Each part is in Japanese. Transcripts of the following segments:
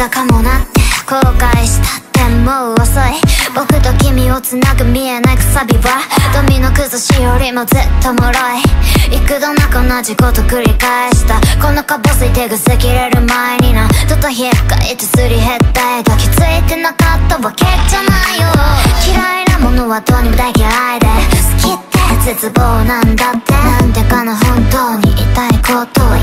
たかもな。って後悔したってもう遅い。僕と君をつなぐ見えないくさびは。ドミノ崩しよりもずっと脆い。幾度なく同じこと繰り返した。このかぼすい手せ切れる前にな。ちょっと引えかいとすり減った枝気づいてなかったわけじゃないよ。嫌いなものはどうにも大嫌いで。好きって絶望なんだって。なんでかな本当に痛いことを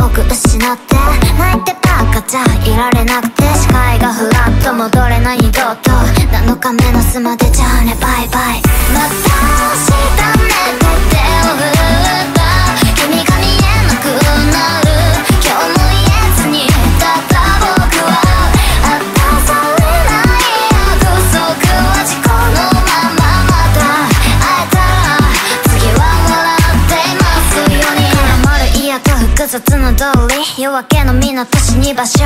僕失って泣いてばっかじゃいられなくて視界がふわっと戻れない二度と7日目の巣までじゃあねバイバイまた明日ね夜明けの港市に場所。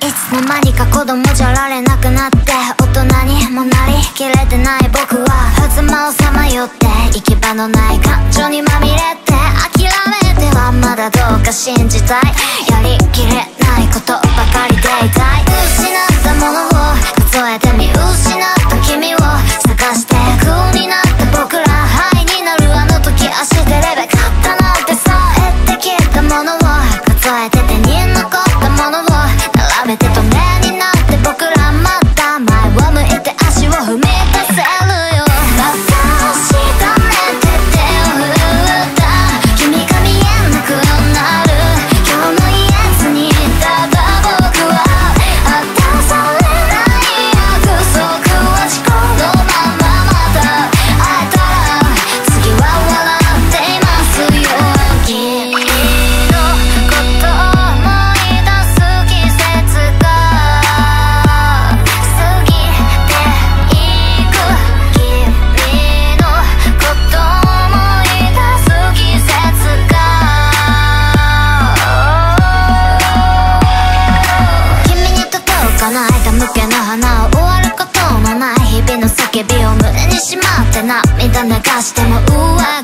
いつの間にか子供じゃられなくなって大人にもなりきれてない僕は。狭間をさまよって行き場のない感情にまみれて諦めてはまだどうか信じたい。やりきれないことばかりでいたい。指を胸にしまって涙流してもうわ